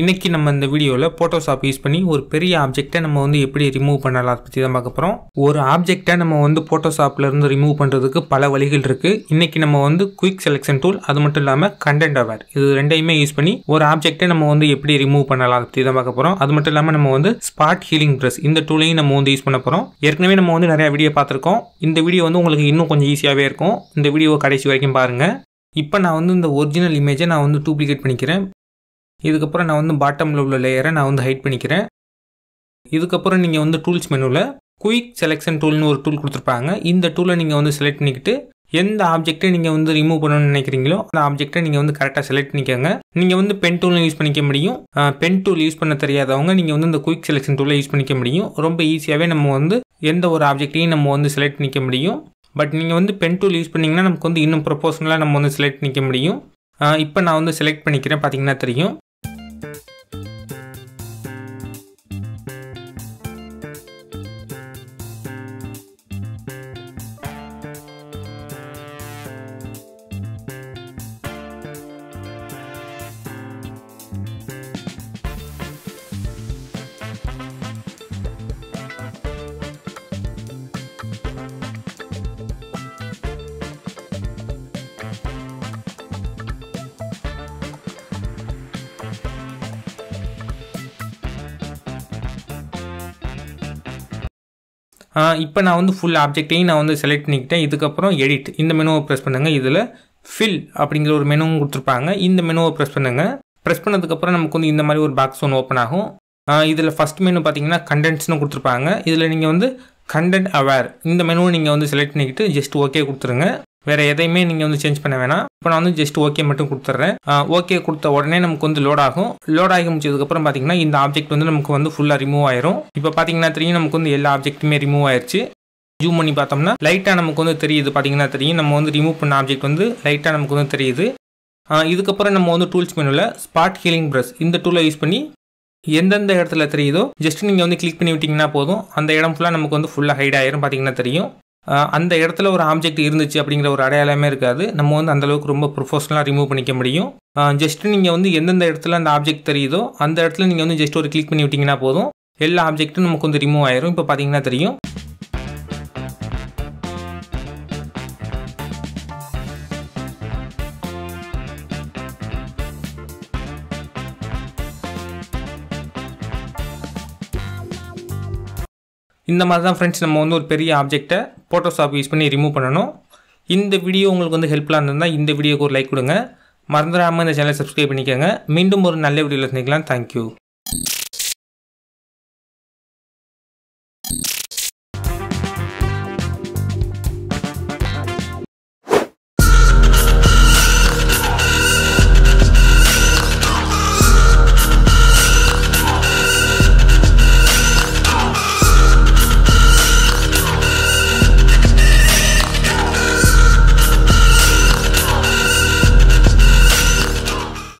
இன்றைக்கி நம்ம இந்த வீடியோவில் ஃபோட்டோஷாப் யூஸ் பண்ணி ஒரு பெரிய ஆப்ஜெக்டை நம்ம வந்து எப்படி ரிமூவ் பண்ணலாம் அதை பற்றி தான் பார்க்க போகிறோம் ஒரு ஆப்ஜெக்டை நம்ம வந்து ஃபோட்டோஷாப்லேருந்து ரிமூவ் பண்ணுறதுக்கு பல வழிகள் இருக்குது இன்றைக்கி நம்ம வந்து குயிக் செலெக்ஷன் டூல் அது மட்டும் இல்லாமல் கண்டென்ட் அவேர் இது ரெண்டையுமே யூஸ் பண்ணி ஒரு ஆப்ஜெக்டை நம்ம வந்து எப்படி ரிமூவ் பண்ணலாம் அதை பற்றி தான் பார்க்க போகிறோம் அது மட்டும் இல்லாமல் நம்ம வந்து ஸ்பாட் ஹீலிங் ப்ரெஸ் இந்த டூலையும் நம்ம வந்து யூஸ் பண்ண போகிறோம் ஏற்கனவே நம்ம வந்து நிறையா வீடியோ பார்த்துருக்கோம். இந்த வீடியோ வந்து உங்களுக்கு இன்னும் கொஞ்சம் ஈஸியாகவே இருக்கும். இந்த வீடியோ கடைசி வரைக்கும் பாருங்கள் இப்போ நான் வந்து இந்த ஒரிஜினல் இமேஜை நான் வந்து டூப்ளிகேட் பண்ணிக்கிறேன். இதுக்கப்புறம் நான் வந்து பாட்டமில் உள்ள லேயரை நான் வந்து ஹைட் பண்ணிக்கிறேன். இதுக்கப்புறம் நீங்கள் வந்து டூல்ஸ் மெனுவில் குயிக் செலெக்ஷன் டூல்னு ஒரு டூல் கொடுத்துருப்பாங்க. இந்த டூலை நீங்கள் வந்து செலக்ட் பண்ணிக்கிட்டு எந்த ஆப்ஜெக்ட்டை நீங்கள் வந்து ரிமூவ் பண்ணணும்னு நினைக்கிறீங்களோ அந்த ஆப்ஜெக்ட்டை நீங்கள் வந்து கரெக்டாக செலக்ட் பண்ணிக்கோங்க. நீங்கள் வந்து பென் டூல் யூஸ் பண்ணிக்க முடியும். பென் டூல் யூஸ் பண்ண தெரியாதவங்க நீங்கள் வந்து இந்த குயிக் செலெக்ஷன் டூலை யூஸ் பண்ணிக்க முடியும். ரொம்ப ஈஸியாகவே நம்ம வந்து எந்த ஒரு ஆப்ஜெக்ட்டையும் நம்ம வந்து செலக்ட் பண்ணிக்க முடியும். பட் நீங்கள் வந்து பென் டூல் யூஸ் பண்ணிங்கன்னா நமக்கு வந்து இன்னும் ப்ரொபோஷனலாக நம்ம வந்து செலக்ட் பண்ணிக்க முடியும். இப்போ நான் வந்து செலக்ட் பண்ணிக்கிறேன் பார்த்தீங்கன்னா தெரியும். இப்போ நான் வந்து ஃபுல் ஆப்ஜெக்டையும் நான் வந்து செலக்ட் பண்ணிக்கிட்டேன். இதுக்கப்புறம் எடிட் இந்த மெனுவை ப்ரெஸ் பண்ணுங்கள் இதில் ஃபில் அப்படிங்கிற ஒரு மெனுவும் கொடுத்துருப்பாங்க. இந்த மெனுவை ப்ரெஸ் பண்ணுங்கள் ப்ரெஸ் பண்ணதுக்கப்புறம் நமக்கு வந்து இந்த மாதிரி ஒரு பாக்ஸ் ஒன்று ஓப்பன் ஆகும். இதில் ஃபஸ்ட் மெனு பார்த்தீங்கன்னா கண்டென்ட்ஸ்னு கொடுத்துருப்பாங்க. இதில் நீங்கள் வந்து கண்டென்ட் அவேர் இந்த மெனுவை நீங்கள் வந்து செலக்ட் பண்ணிக்கிட்டு ஜஸ்ட் ஓகே கொடுத்துருங்க. வேறு எதையுமே நீங்கள் வந்து சேஞ்ச் பண்ண வேணாம். இப்போ நான் வந்து ஜஸ்ட் ஓகே மட்டும் கொடுத்துட்றேன். ஓகே கொடுத்த உடனே நமக்கு வந்து லோட் ஆகும். லோட் ஆகி முடிச்சதுக்கப்புறம் பார்த்தீங்கன்னா இந்த ஆப்ஜெக்ட் வந்து நமக்கு வந்து ஃபுல்லாக ரிமூவ் ஆயிரும். இப்போ பார்த்தீங்கன்னா தெரியும் நமக்கு வந்து எல்லா ஆப்ஜெக்ட்டுமே ரிமூவ் ஆயிருச்சு. ஜூம் பண்ணி பார்த்தோம்னா லைட்டாக நமக்கு வந்து தெரியுது பார்த்தீங்கன்னா தெரியும். நம்ம வந்து ரிமூவ் பண்ண ஆப்ஜெக்ட் வந்து லைட்டாக நமக்கு வந்து தெரியுது. இதுக்கப்புறம் நம்ம வந்து டூல்ஸ் மெனுவில் ஸ்பாட் ஹீலிங் ப்ரஷ் இந்த டூலை யூஸ் பண்ணி எந்தெந்த இடத்துல தெரியுதோ ஜஸ்ட் நீங்கள் வந்து கிளிக் பண்ணி விட்டிங்கன்னா போதும். அந்த இடம் ஃபுல்லாக நமக்கு வந்து ஃபுல்லாக ஹைட் ஆயிரும் பார்த்தீங்கன்னா தெரியும். அந்த இடத்துல ஒரு ஆப்ஜெக்ட் இருந்துச்சு அப்படிங்கிற ஒரு அடையாளமே இருக்காது. நம்ம வந்து அந்தளவுக்கு ரொம்ப ப்ரொஃபஷனலாக ரிமூவ் பண்ணிக்க முடியும். ஜஸ்ட் நீங்கள் வந்து எந்தெந்த இடத்துல அந்த ஆப்ஜெக்ட் தெரியுதோ அந்த இடத்துல நீங்கள் வந்து ஜஸ்ட் ஒரு கிளிக் பண்ணி விட்டிங்கன்னா போதும். எல்லா ஆப்ஜெக்ட்டும் நமக்கு வந்து ரிமூவ் ஆயிரும். இப்போ பார்த்தீங்கன்னா தெரியும். இந்த மாதிரி தான் ஃப்ரெண்ட்ஸ் நம்ம வந்து ஒரு பெரிய ஆப்ஜெக்டை ஃபோட்டோஷாப் யூஸ் பண்ணி ரிமூவ் பண்ணணும். இந்த வீடியோ உங்களுக்கு வந்து ஹெல்ப்ஃபுல்லாக இருந்தால் இந்த வீடியோக்கு ஒரு லைக் கொடுங்க. மறந்துடாமல் இந்த சேனலை சப்ஸ்கிரைப் பண்ணிக்கோங்க. மீண்டும் ஒரு நல்ல வீடியோவில் சந்திக்கலாம். தேங்க்யூ